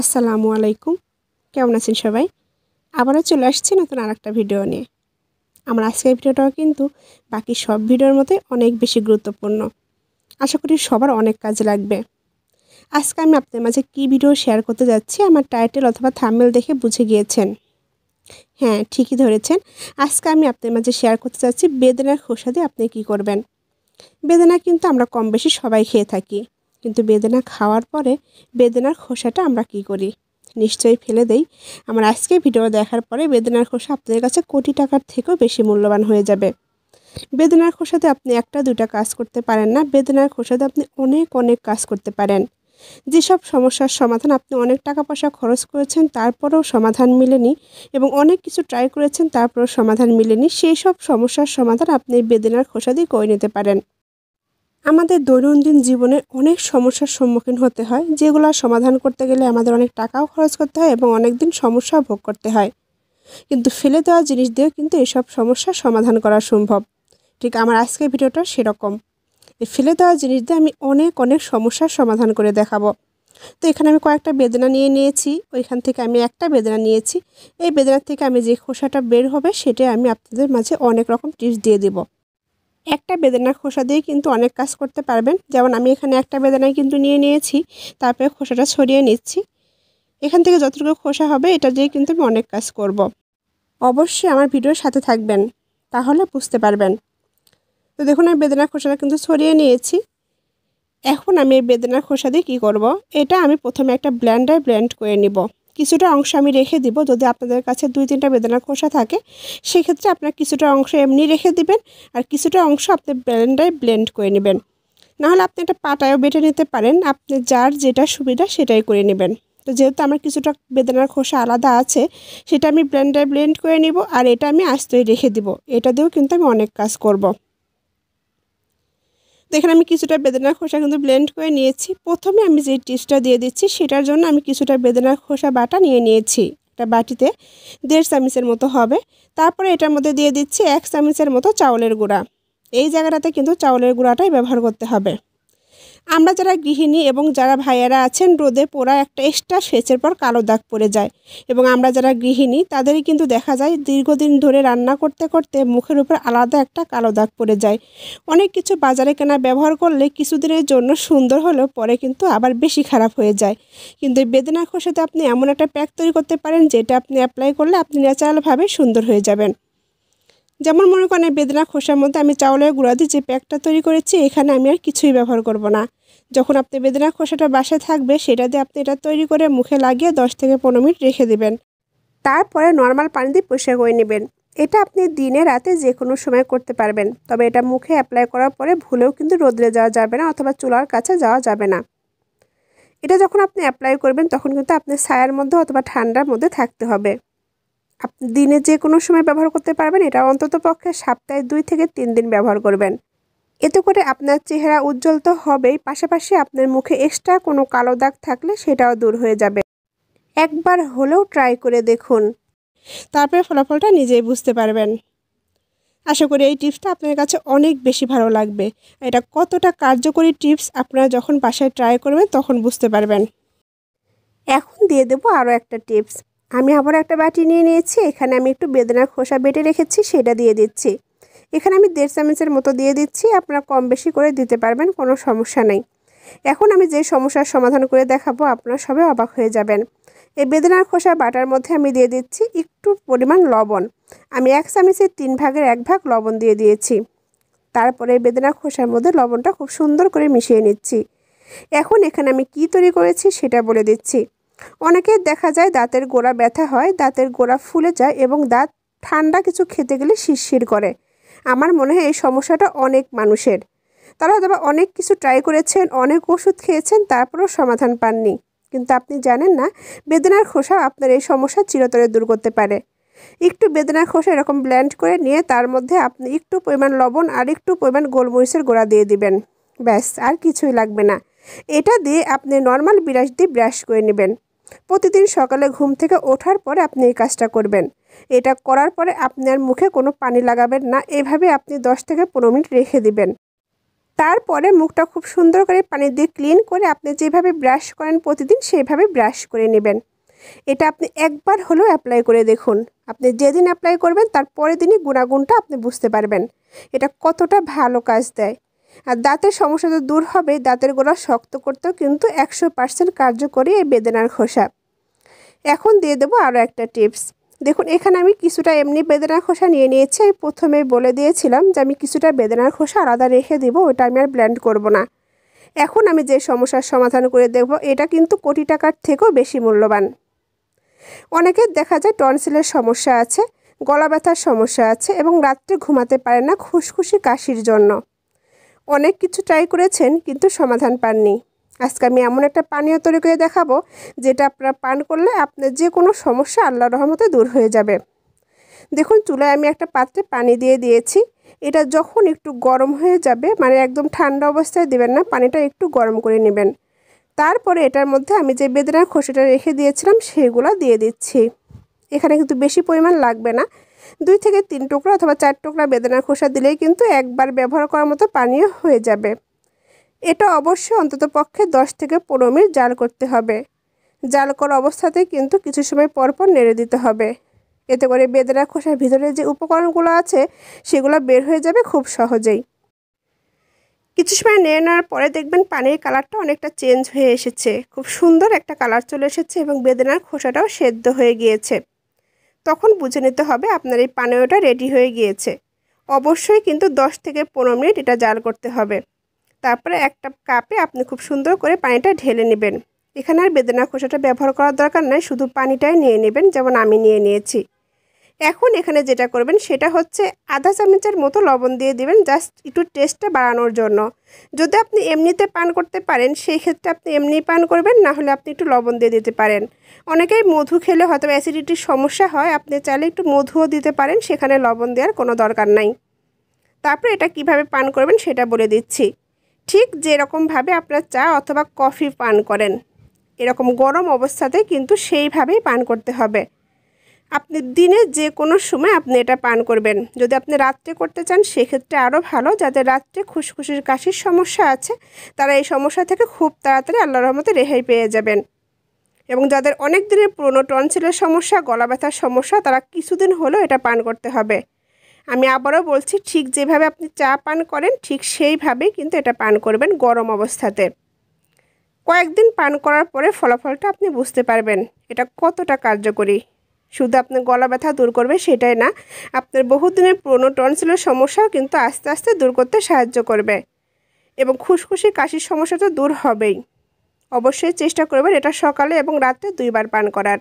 আসসালামু আলাইকুম। কেমন আছেন সবাই? আবারও চলে আসছি নতুন আর একটা ভিডিও নিয়ে। আমার আজকের ভিডিওটাও কিন্তু বাকি সব ভিডিওর মধ্যে অনেক বেশি গুরুত্বপূর্ণ। আশা করি সবার অনেক কাজে লাগবে। আজকে আমি আপনাদের মাঝে কি ভিডিও শেয়ার করতে যাচ্ছি আমার টাইটেল অথবা থামেল দেখে বুঝে গিয়েছেন। হ্যাঁ ঠিকই ধরেছেন। আজকে আমি আপনাদের মাঝে শেয়ার করতে যাচ্ছি বেদনার খোসা দিয়ে আপনি কি করবেন? বেদনা কিন্তু আমরা কম বেশি সবাই খেয়ে থাকি। কিন্তু বেদনা খাওয়ার পরে বেদনার খোসাটা আমরা কি করি? নিশ্চয়ই ফেলে দেই। আমার আজকে ভিডিও দেখার পরে বেদনার খোসা আপনাদের কাছে কোটি টাকার থেকেও বেশি মূল্যবান হয়ে যাবে। বেদনার খোসাতে আপনি একটা, দুটা কাজ করতে পারেন না। বেদনার খোসাতে আপনি অনেক অনেক কাজ করতে পারেন। যেসব সমস্যার সমাধান আপনি অনেক টাকা পয়সা খরচ করেছেন, তারপরেও সমাধান মিলেনি এবং অনেক কিছু ট্রাই করেছেন, তারপরেও সমাধান মিলেনি সেই সব সমস্যার সমাধান আপনি বেদনার খোসা দিয়ে করে নিতে পারেন। আমাদের দৈনন্দিন জীবনে অনেক সমস্যার সম্মুখীন হতে হয় যেগুলো সমাধান করতে গেলে আমাদের অনেক টাকাও খরচ করতে হয় এবং অনেক দিন সমস্যাও ভোগ করতে হয়। কিন্তু ফেলে দেওয়া জিনিস দিয়েও কিন্তু এসব সমস্যার সমাধান করা সম্ভব। ঠিক আমার আজকের ভিডিওটা সেরকম। ফেলে দেওয়া জিনিস দিয়ে আমি অনেক অনেক সমস্যার সমাধান করে দেখাবো। তো এখানে আমি কয়েকটা বেদনা নিয়ে নিয়েছি, ওইখান থেকে আমি একটা বেদনা নিয়েছি। এই বেদনার থেকে আমি যে খোসাটা বের হবে সেটাই আমি আপনাদের মাঝে অনেক রকম টিপস দিয়ে দেবো। একটা বেদনার খোসা দিয়ে কিন্তু অনেক কাজ করতে পারবেন। যেমন আমি এখানে একটা বেদনায় কিন্তু নিয়ে নিয়েছি, তারপরে খোসাটা ছড়িয়ে নিচ্ছি। এখান থেকে যতটুকু খোসা হবে, এটা দিয়ে কিন্তু আমি অনেক কাজ করব। অবশ্যই আমার ভিডিওর সাথে থাকবেন, তাহলে বুঝতে পারবেন। তো দেখুন, আমি বেদনার খোসাটা কিন্তু ছড়িয়ে নিয়েছি। এখন আমি এই বেদনার খোসা দিয়ে কী করব। এটা আমি প্রথমে একটা ব্ল্যান্ডার ব্লেন্ড করে নিব। কিছুটা অংশ আমি রেখে দিব। যদি আপনাদের কাছে দুই, তিনটা বেদনার খোসা থাকে, সেক্ষেত্রে আপনার কিছুটা অংশ এমনি রেখে দিবেন আর কিছুটা অংশ আপনি ব্লেন্ডারে ব্লেন্ড করে নেবেন। নাহলে আপনি একটা পাটায়ও বেটে নিতে পারেন। আপনি যার যেটা সুবিধা সেটাই করে নেবেন। তো যেহেতু আমার কিছুটা বেদনার খোসা আলাদা আছে, সেটা আমি ব্লেন্ডারে ব্লেন্ড করে নিব আর এটা আমি আস্তই রেখে দিব। এটা দিয়েও কিন্তু আমি অনেক কাজ করব। তো এখানে আমি কিছুটা বেদনার খোসা কিন্তু ব্লেন্ড করে নিয়েছি। প্রথমে আমি যে টিপসটা দিয়ে দিচ্ছি, সেটার জন্য আমি কিছুটা বেদনার খোসা বাটা নিয়ে নিয়েছি একটা বাটিতে। দেড় চামিচের মতো হবে। তারপরে এটার মধ্যে দিয়ে দিচ্ছি এক চামিচের মতো চাউলের গুঁড়া। এই জায়গাটাতে কিন্তু চাউলের গুঁড়াটাই ব্যবহার করতে হবে। আমরা যারা গৃহিণী এবং যারা ভাইয়েরা আছেন, রোদে পোড়া একটা এক্সট্রা সেচের পর কালো দাগ পড়ে যায়। এবং আমরা যারা গৃহিণী, তাদেরই কিন্তু দেখা যায় দীর্ঘদিন ধরে রান্না করতে করতে মুখের উপর আলাদা একটা কালো দাগ পড়ে যায়। অনেক কিছু বাজারে কেনা ব্যবহার করলে কিছুদিনের জন্য সুন্দর হলেও পরে কিন্তু আবার বেশি খারাপ হয়ে যায়। কিন্তু বেদনা খোসাতে আপনি এমন একটা প্যাক তৈরি করতে পারেন, যেটা আপনি অ্যাপ্লাই করলে আপনি ন্যাচারালভাবে সুন্দর হয়ে যাবেন। যেমন মনে করেন বেদনা খোসার মধ্যে আমি চাউলের গুঁড়া দিয়ে যে প্যাকটা তৈরি করেছি, এখানে আমি আর কিছুই ব্যবহার করব না। যখন আপনি বেদনা খোসাটা বাসায় থাকবে, সেটা দিয়ে আপনি এটা তৈরি করে মুখে লাগিয়ে দশ থেকে পনেরো মিনিট রেখে দেবেন। তারপরে নর্মাল পানি দিয়ে পরিষ্কার করে নেবেন। এটা আপনি দিনে রাতে যে কোনো সময় করতে পারবেন। তবে এটা মুখে অ্যাপ্লাই করার পরে ভুলেও কিন্তু রোদরে যাওয়া যাবে না অথবা চুলার কাছে যাওয়া যাবে না। এটা যখন আপনি অ্যাপ্লাই করবেন, তখন কিন্তু আপনি ছায়ার মধ্যে অথবা ঠান্ডার মধ্যে থাকতে হবে। দিনে যে কোনো সময় ব্যবহার করতে পারবেন, এটা অন্তত পক্ষে সপ্তাহে দুই থেকে তিন দিন ব্যবহার করবেন। এতে করে আপনার চেহারা উজ্জ্বল তো হবেই, পাশাপাশি আপনার মুখে এক্সট্রা কোনো কালো দাগ থাকলে সেটাও দূর হয়ে যাবে। একবার হলেও ট্রাই করে দেখুন। তারপরে ফলাফলটা নিজেই বুঝতে পারবেন। আশা করি এই টিপসটা আপনার কাছে অনেক বেশি ভালো লাগবে। এটা কতটা কার্যকরী টিপস আপনারা যখন বাসায় ট্রাই করবেন, তখন বুঝতে পারবেন। এখন দিয়ে দেব আরও একটা টিপস। আমি আবার একটা বাটি নিয়ে নিয়েছি, এখানে আমি একটু বেদনার খোসা বেটে রেখেছি, সেটা দিয়ে দিচ্ছি। এখানে আমি দেড় চামচের মতো দিয়ে দিচ্ছি, আপনারা কম বেশি করে দিতে পারবেন, কোনো সমস্যা নেই। এখন আমি যে সমস্যার সমাধান করে দেখাবো, আপনারা সবাই অবাক হয়ে যাবেন। এই বেদনার খোসা বাটার মধ্যে আমি দিয়ে দিচ্ছি একটু পরিমাণ লবণ। আমি এক চামচের তিন ভাগের এক ভাগ লবণ দিয়ে দিয়েছি। তারপরে বেদনার খোসার মধ্যে লবণটা খুব সুন্দর করে মিশিয়ে নিচ্ছি। এখন এখানে আমি কি তৈরি করেছি, সেটা বলে দিচ্ছি। অনেকের দেখা যায় দাঁতের গোড়া ব্যথা হয়, দাঁতের গোড়া ফুলে যায় এবং দাঁত ঠান্ডা কিছু খেতে গেলে শিরশির করে। আমার মনে হয় এই সমস্যাটা অনেক মানুষের। তারা হয়তো অনেক কিছু ট্রাই করেছেন, অনেক ওষুধ খেয়েছেন, তারপরেও সমাধান পাননি। কিন্তু আপনি জানেন না, বেদনার খোসা আপনার এই সমস্যা চিরতরে দূর করতে পারে। একটু বেদনার খোসা এরকম ব্ল্যান্ড করে নিয়ে তার মধ্যে আপনি একটু পরিমাণ লবণ আর একটু পরিমাণ গোলমরিচের গোড়া দিয়ে দিবেন। ব্যাস, আর কিছুই লাগবে না। এটা দিয়ে আপনি নর্মাল বিরাশ দিয়ে ব্রাশ করে নেবেন। প্রতিদিন সকালে ঘুম থেকে ওঠার পরে আপনি এই কাজটা করবেন। এটা করার পরে আপনার মুখে কোনো পানি লাগাবেন না, এভাবে আপনি দশ থেকে পনেরো মিনিট রেখে দিবেন। তারপরে মুখটা খুব সুন্দর করে পানি দিয়ে ক্লিন করে আপনি যেভাবে ব্রাশ করেন প্রতিদিন সেইভাবে ব্রাশ করে নেবেন। এটা আপনি একবার হলেও অ্যাপ্লাই করে দেখুন। আপনি যেদিন অ্যাপ্লাই করবেন তার পরের দিনই গুণাগুণটা আপনি বুঝতে পারবেন। এটা কতটা ভালো কাজ দেয়। আর দাঁতের সমস্যা তো দূর হবে, দাঁতের গোড়া শক্ত করতেও কিন্তু একশো পার্সেন্ট কার্যকরী এই বেদনার খোসা। এখন দিয়ে দেবো আরও একটা টিপস। দেখুন, এখানে আমি কিছুটা এমনি বেদনার খোসা নিয়ে নিয়েছি। আমি প্রথমে বলে দিয়েছিলাম যে আমি কিছুটা বেদনার খোসা আলাদা রেখে দিব, ওটা আমি আর ব্ল্যান্ড করব না। এখন আমি যে সমস্যার সমাধান করে দেখব এটা কিন্তু কোটি টাকার থেকেও বেশি মূল্যবান। অনেকের দেখা যায় টনসিলের সমস্যা আছে গলা ব্যথার সমস্যা আছে এবং রাত্রে ঘুমাতে পারে না খুশখুশি কাশির জন্য। অনেক কিছু ট্রাই করেছেন, কিন্তু সমাধান পাননি। আজকে আমি এমন একটা পানীয় তৈরি করে দেখাবো, যেটা আপনারা পান করলে আপনার যে কোনো সমস্যা আল্লাহ রহমতে দূর হয়ে যাবে। দেখুন, চুলায় আমি একটা পাত্রে পানি দিয়ে দিয়েছি। এটা যখন একটু গরম হয়ে যাবে মানে একদম ঠান্ডা অবস্থায় দেবেন না, পানিটা একটু গরম করে নেবেন। তারপরে এটার মধ্যে আমি যে বেদনার খসিটা রেখে দিয়েছিলাম, সেগুলো দিয়ে দিচ্ছি। এখানে কিন্তু বেশি পরিমাণ লাগবে না। দুই থেকে তিন টুকরা অথবা চার টুকরা বেদনার খোসা দিলেই কিন্তু একবার ব্যবহার করার মতো পানীয় হয়ে যাবে। এটা অবশ্যই অন্তত পক্ষে দশ থেকে পনেরো মিনিট জাল করতে হবে। জাল করা অবস্থাতেই কিন্তু কিছু সময় পরপর নেড়ে দিতে হবে। এতে করে বেদনা খোসার ভিতরে যে উপকরণগুলো আছে, সেগুলো বের হয়ে যাবে খুব সহজেই। কিছু সময় নেড়ে নেওয়ার পরে দেখবেন পানির কালারটা অনেকটা চেঞ্জ হয়ে এসেছে। খুব সুন্দর একটা কালার চলে এসেছে এবং বেদনার খোসাটাও সেদ্ধ হয়ে গিয়েছে। তখন বুঝে নিতে হবে আপনার এই পানীয়টা রেডি হয়ে গিয়েছে। অবশ্যই কিন্তু দশ থেকে পনেরো মিনিট এটা জাল করতে হবে। তারপরে একটা কাপে আপনি খুব সুন্দর করে পানিটা ঢেলে নেবেন। এখানে আর বেদনা খোসাটা ব্যবহার করার দরকার নাই, শুধু পানিটাই নিয়ে নেবেন, যেমন আমি নিয়ে নিয়েছি। এখন এখানে যেটা করবেন, সেটা হচ্ছে আধা চামচের মতো লবণ দিয়ে দিবেন জাস্ট একটু টেস্টটা বাড়ানোর জন্য। যদি আপনি এমনিতে পান করতে পারেন, সেই ক্ষেত্রে আপনি এমনি পান করবেন, না হলে আপনি একটু লবণ দিয়ে দিতে পারেন। অনেকেই মধু খেলে হয়তো অ্যাসিডিটির সমস্যা হয়, আপনি চাইলে একটু মধুও দিতে পারেন, সেখানে লবণ দেওয়ার কোনো দরকার নাই। তারপরে এটা কীভাবে পান করবেন, সেটা বলে দিচ্ছি। ঠিক যেরকমভাবে আপনার চা অথবা কফি পান করেন, এরকম গরম অবস্থাতে কিন্তু সেইভাবেই পান করতে হবে। আপনি দিনে যে কোনো সময় আপনি এটা পান করবেন। যদি আপনি রাত্রে করতে চান, সেক্ষেত্রে আরও ভালো। যাদের রাত্রে খুশখুশির কাশির সমস্যা আছে, তারা এই সমস্যা থেকে খুব তাড়াতাড়ি আল্লাহ রহমতে রেহাই পেয়ে যাবেন। এবং যাদের অনেক দিনের পুরনো টনসিলের সমস্যা, গলা ব্যথার সমস্যা, তারা কিছুদিন হলেও এটা পান করতে হবে। আমি আবারও বলছি, ঠিক যেভাবে আপনি চা পান করেন, ঠিক সেইভাবেই কিন্তু এটা পান করবেন গরম অবস্থাতে। কয়েকদিন পান করার পরে ফলাফলটা আপনি বুঝতে পারবেন। এটা কতটা কার্যকরী। শুধু আপনার গলা ব্যথা দূর করবে সেটাই না। আপনার বহুদিনের পুরনো টনসিলের সমস্যাও কিন্তু আস্তে আস্তে দূর করতে সাহায্য করবে। এবং খুশখুশি কাশির সমস্যা তো দূর হবেই। অবশ্যই চেষ্টা করবেন এটা সকালে এবং রাত্রে দুইবার পান করার।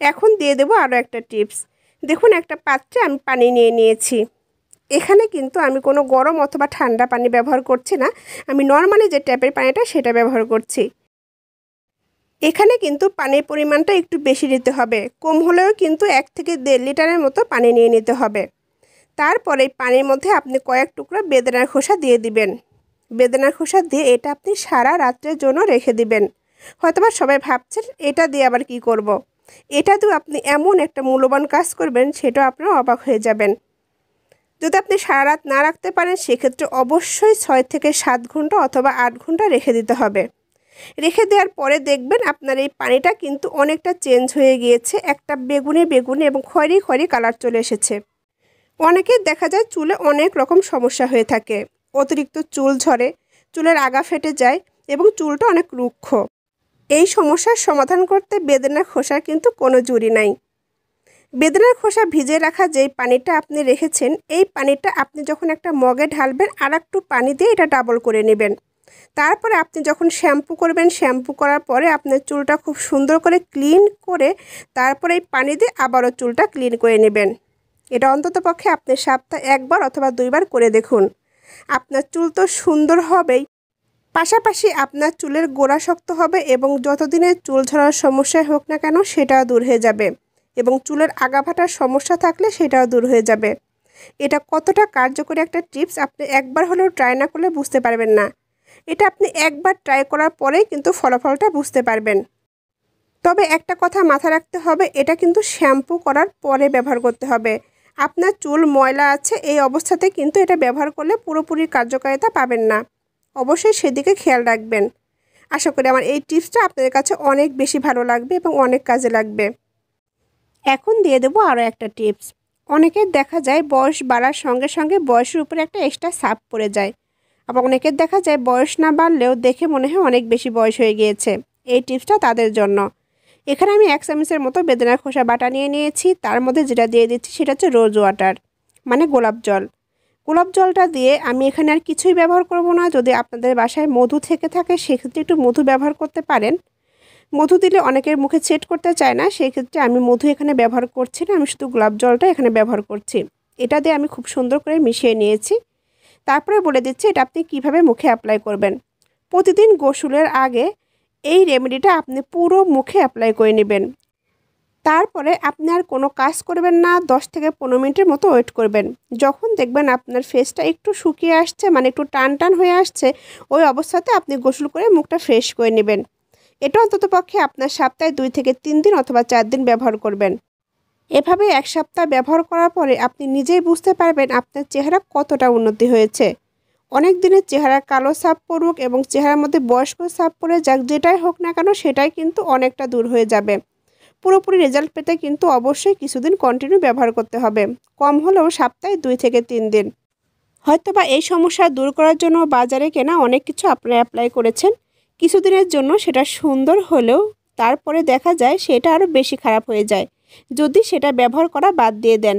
এখন দিয়ে দেবো আরও একটা টিপস। দেখুন, একটা পাত্রে আমি পানি নিয়ে নিয়েছি। এখানে কিন্তু আমি কোনো গরম অথবা ঠান্ডা পানি ব্যবহার করছি না। আমি নর্মালি যে ট্যাপের পানিটা সেটা ব্যবহার করছি। এখানে কিন্তু পানির পরিমাণটা একটু বেশি নিতে হবে। কম হলেও কিন্তু এক থেকে দেড় লিটারের মতো পানি নিয়ে নিতে হবে। তারপরে পানির মধ্যে আপনি কয়েক টুকরো বেদনার খোসা দিয়ে দিবেন। বেদনার খোসা দিয়ে এটা আপনি সারা রাত্রের জন্য রেখে দিবেন। হয়তোবা সবাই ভাবছেন, এটা দিয়ে আবার কি করব। এটা দিয়ে আপনি এমন একটা মূল্যবান কাজ করবেন সেটা আপনার অবাক হয়ে যাবেন। যদি আপনি সারা রাত না রাখতে পারেন, সেক্ষেত্রে অবশ্যই ছয় থেকে সাত ঘণ্টা অথবা আট ঘণ্টা রেখে দিতে হবে। রেখে দেওয়ার পরে দেখবেন আপনার এই পানিটা কিন্তু অনেকটা চেঞ্জ হয়ে গিয়েছে। একটা বেগুনে বেগুনে এবং খয়রি খয়রি কালার চলে এসেছে। অনেকের দেখা যায় চুলে অনেক রকম সমস্যা হয়ে থাকে। অতিরিক্ত চুল ঝরে, চুলের আগা ফেটে যায় এবং চুলটা অনেক রুক্ষ। এই সমস্যার সমাধান করতে বেদনার খোসার কিন্তু কোনো জুরি নাই। বেদনার খোসা ভিজে রাখা যেই পানিটা আপনি রেখেছেন, এই পানিটা আপনি যখন একটা মগে ঢালবেন আর একটু পানি দিয়ে এটা ডাবল করে নেবেন। তারপরে আপনি যখন শ্যাম্পু করবেন, শ্যাম্পু করার পরে আপনার চুলটা খুব সুন্দর করে ক্লিন করে তারপরে এই পানি দিয়ে আবারও চুলটা ক্লিন করে নেবেন। এটা অন্তত পক্ষে আপনি সপ্তাহে একবার অথবা দুইবার করে দেখুন। আপনার চুল তো সুন্দর হবেই। পাশাপাশি আপনার চুলের গোড়া শক্ত হবে এবং যতদিনের চুল ঝরার সমস্যায় হোক না কেন সেটাও দূর হয়ে যাবে এবং চুলের আগাভাটার সমস্যা থাকলে সেটাও দূর হয়ে যাবে। এটা কতটা কার্যকরী একটা টিপস আপনি একবার হলেও ট্রাই না করলে বুঝতে পারবেন না। এটা আপনি একবার ট্রাই করার পরেই কিন্তু ফলাফলটা বুঝতে পারবেন। তবে একটা কথা মাথা রাখতে হবে, এটা কিন্তু শ্যাম্পু করার পরে ব্যবহার করতে হবে। আপনার চুল ময়লা আছে, এই অবস্থাতে কিন্তু এটা ব্যবহার করলে পুরোপুরি কার্যকারিতা পাবেন না। অবশ্যই সেদিকে খেয়াল রাখবেন। আশা করি আমার এই টিপসটা আপনাদের কাছে অনেক বেশি ভালো লাগবে এবং অনেক কাজে লাগবে। এখন দিয়ে দেবো আরও একটা টিপস। অনেকের দেখা যায় বয়স বাড়ার সঙ্গে সঙ্গে বয়সের উপরে একটা এক্সট্রা সাপ পড়ে যায়। আবার অনেকের দেখা যায় বয়স না বাড়লেও দেখে মনে হয় অনেক বেশি বয়স হয়ে গিয়েছে। এই টিপসটা তাদের জন্য। এখানে আমি এক চামচের মতো বেদনার খোসা বাটা নিয়ে নিয়েছি। তার মধ্যে যেটা দিয়ে দিচ্ছি সেটা হচ্ছে রোজ ওয়াটার মানে গোলাপ জল। গোলাপ জলটা দিয়ে আমি এখানে আর কিছুই ব্যবহার করব না। যদি আপনাদের বাসায় মধু থেকে থাকে, সেক্ষেত্রে একটু মধু ব্যবহার করতে পারেন। মধু দিলে অনেকের মুখে সেট করতে চায় না। সেই ক্ষেত্রে আমি মধু এখানে ব্যবহার করছি না। আমি শুধু গোলাপ জলটা এখানে ব্যবহার করছি। এটা দিয়ে আমি খুব সুন্দর করে মিশিয়ে নিয়েছি। তারপরে বলে দিচ্ছি, এটা আপনি কীভাবে মুখে অ্যাপ্লাই করবেন? প্রতিদিন গোসলের আগে এই রেমেডিটা আপনি পুরো মুখে অ্যাপ্লাই করে নেবেন। তারপরে আপনি আর কোনো কাজ করবেন না, দশ থেকে পনেরো মিনিটের মতো ওয়েট করবেন। যখন দেখবেন আপনার ফেসটা একটু শুকিয়ে আসছে মানে একটু টান টান হয়ে আসছে, ওই অবস্থাতে আপনি গোসল করে মুখটা ফ্রেশ করে নেবেন। এটা অন্ততপক্ষে আপনার সপ্তাহে দুই থেকে তিন দিন অথবা চার দিন ব্যবহার করবেন। এভাবে এক সপ্তাহ ব্যবহার করার পরে আপনি নিজেই বুঝতে পারবেন আপনার চেহারা কতটা উন্নতি হয়েছে। অনেক দিনের চেহারা কালো সাপ পড়ুক এবং চেহারার মধ্যে বয়স্ক সাপ পড়ে যাক যেটাই হোক না কেন সেটাই কিন্তু অনেকটা দূর হয়ে যাবে। পুরোপুরি রেজাল্ট পেতে কিন্তু অবশ্যই কিছুদিন কন্টিনিউ ব্যবহার করতে হবে। কম হলেও সপ্তাহে দুই থেকে তিন দিন। হয়তো বা এই সমস্যা দূর করার জন্য বাজারে কেনা অনেক কিছু আপনারা অ্যাপ্লাই করেছেন। কিছুদিনের জন্য সেটা সুন্দর হলেও তারপরে দেখা যায় সেটা আরও বেশি খারাপ হয়ে যায়। যদি সেটা ব্যবহার করা বাদ দিয়ে দেন।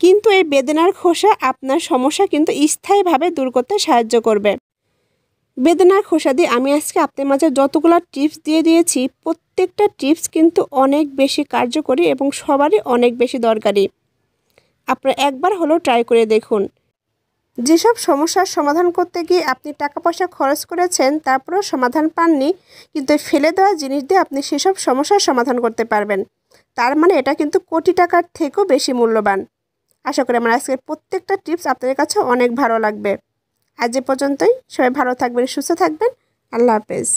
কিন্তু এই বেদনার খোসা আপনার সমস্যা কিন্তু স্থায়ীভাবে দূর করতে সাহায্য করবে। বেদনার খোসা দিয়ে আমি আজকে আপনার মাঝে যতগুলো টিপস দিয়ে দিয়েছি, প্রত্যেকটা টিপস কিন্তু অনেক বেশি কার্যকরী এবং সবারই অনেক বেশি দরকারি। আপনারা একবার হলেও ট্রাই করে দেখুন। যেসব সমস্যার সমাধান করতে গিয়ে আপনি টাকা পয়সা খরচ করেছেন, তারপরেও সমাধান পাননি, কিন্তু ফেলে দেওয়া জিনিস দিয়ে আপনি সেসব সমস্যার সমাধান করতে পারবেন। তার মানে এটা কিন্তু কোটি টাকার থেকেও বেশি মূল্যবান। আশা করি আমার আজকের প্রত্যেকটা টিপস আপনাদের কাছে অনেক ভালো লাগবে। আজ এ পর্যন্তই। সবাই ভালো থাকবেন, সুস্থ থাকবেন। আল্লাহ হাফেজ।